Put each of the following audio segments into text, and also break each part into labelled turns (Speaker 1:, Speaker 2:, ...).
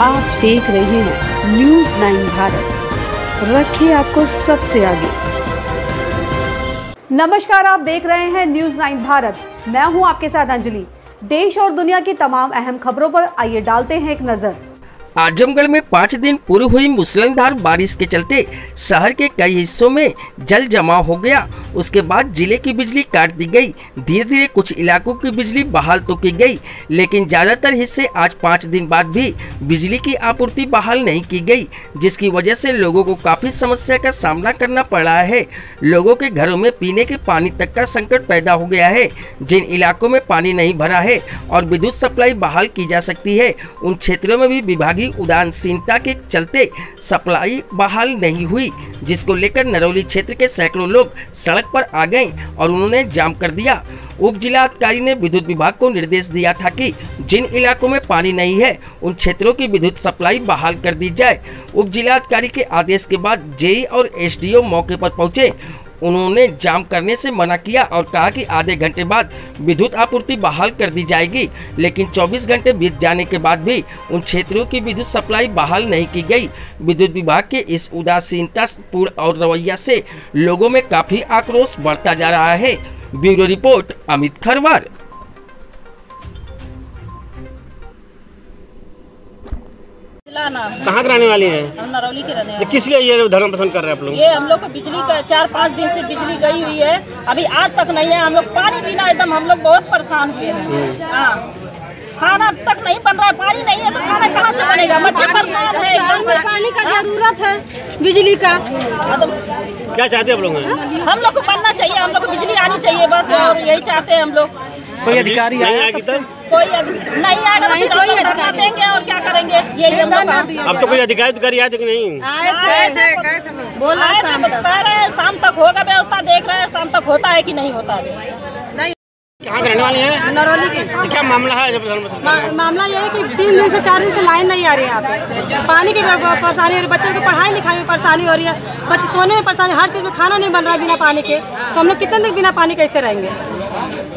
Speaker 1: आप देख रहे हैं न्यूज़ नाइन भारत। रखे आपको सबसे आगे।
Speaker 2: नमस्कार, आप देख रहे हैं न्यूज़ नाइन भारत। मैं हूँ आपके साथ अंजलि। देश और दुनिया की तमाम अहम खबरों पर आइए डालते हैं एक नज़र।
Speaker 3: आजमगढ़ में पाँच दिन पूर्व हुई मूसलाधार बारिश के चलते शहर के कई हिस्सों में जल जमाव हो गया। उसके बाद ज़िले की बिजली काट दी गई। धीरे धीरे कुछ इलाकों की बिजली बहाल तो की गई, लेकिन ज़्यादातर हिस्से आज पाँच दिन बाद भी बिजली की आपूर्ति बहाल नहीं की गई, जिसकी वजह से लोगों को काफ़ी समस्या का सामना करना पड़ रहा है। लोगों के घरों में पीने के पानी तक का संकट पैदा हो गया है। जिन इलाकों में पानी नहीं भरा है और विद्युत सप्लाई बहाल की जा सकती है, उन क्षेत्रों में भी विभागीय उदासीनता के चलते सप्लाई बहाल नहीं हुई, जिसको लेकर नरौली क्षेत्र के सैकड़ों लोग सड़क पर आ गए और उन्होंने जाम कर दिया। उप जिलाधिकारी ने विद्युत विभाग को निर्देश दिया था कि जिन इलाकों में पानी नहीं है, उन क्षेत्रों की विद्युत सप्लाई बहाल कर दी जाए। उप जिलाधिकारी के आदेश के बाद जेई और एसडीओ मौके पर पहुँचे उन्होंने जाम करने से मना किया और कहा कि आधे घंटे बाद विद्युत आपूर्ति बहाल कर दी जाएगी, लेकिन 24 घंटे बीत जाने के बाद भी उन क्षेत्रों की विद्युत सप्लाई बहाल नहीं की गई। विद्युत विभाग के इस उदासीनता पूर्ण और रवैया से लोगों में काफ़ी आक्रोश बढ़ता जा रहा है। Bureau report, Amit Kharwar.
Speaker 4: नाम है।
Speaker 5: कहाँ के रहने वाली हैं?
Speaker 4: हम नरौली के रहने वाले
Speaker 5: किस लिए ये धर्म पसंद कर रहे हैं आप लोग?
Speaker 4: ये हम लोग को बिजली का चार पाँच दिन से बिजली गई हुई है। अभी आज तक नहीं है। हम लोग पानी पीना एकदम हम लोग बहुत परेशान हुए हैं। हाँ। खाना तक नहीं बन रहा है। पानी नहीं है तो खाना कहाँ से बनेगा? बच्चे परेशान है
Speaker 6: पानी का ज़रूरत है बिजली का।
Speaker 4: हाँ,
Speaker 5: क्या चाहते हैं आप लोग? हैं?
Speaker 4: हम लोग को बनना चाहिए। हम लोग को बिजली आनी चाहिए बस। और यही चाहते हैं हम लोग।
Speaker 5: कोई अधिकारी नहीं आएगी
Speaker 4: कोई नहीं आएगा तो धरना देंगे और क्या करेंगे? का-
Speaker 5: अब तो कोई अधिकारी अधिकारी आए थे नहीं?
Speaker 4: आए थे
Speaker 6: बोला शाम तक।
Speaker 4: कह रहे हैं शाम तक होगा व्यवस्था देख रहे हैं शाम तक होता है कि नहीं होता है?
Speaker 5: कहाँ रहने वाली हैं?
Speaker 6: नरौली के।
Speaker 5: ये क्या मामला है जब
Speaker 6: मा, मामला ये है कि तीन दिन से चार दिन से लाइन नहीं आ रही है यहाँ पानी की परेशानी हो रही है बच्चों की पढ़ाई लिखाई में परेशानी हो रही है। बच्चे सोने में परेशानी हर चीज़ में खाना नहीं बन रहा है बिना पानी के। तो हम लोग कितने दिन बिना पानी कैसे रहेंगे?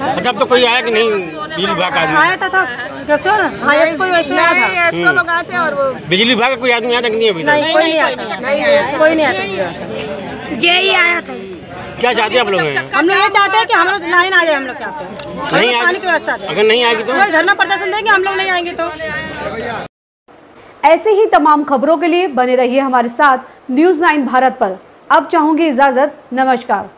Speaker 5: अच्छा तो कोई आया कि नहीं? बिजली विभाग का आदमी?
Speaker 6: आया था था। कैसे हो ना हाँ ऐसे कोई वैसे आया था। लोग आए थे और वो
Speaker 5: बिजली विभाग का कोई आदमी आया था कि नहीं अभी
Speaker 6: नहीं कोई नहीं आता कोई नहीं आता जे ही आया था।
Speaker 5: क्या चाहते हैं आप लोग
Speaker 6: हम लोग ये चाहते हैं कि हम लोग लाइन आ जाए हम लोग यहाँ पे।
Speaker 5: नहीं
Speaker 6: लोग पानी की व्यवस्था
Speaker 5: अगर नहीं आएगी तो?
Speaker 6: कोई धरना प्रदर्शन देंगे हम लोग नहीं आएँगे तो।
Speaker 2: ऐसे ही तमाम खबरों के लिए बने रहिए हमारे साथ न्यूज़ नाइन भारत पर। अब चाहूँगी इजाज़त नमस्कार।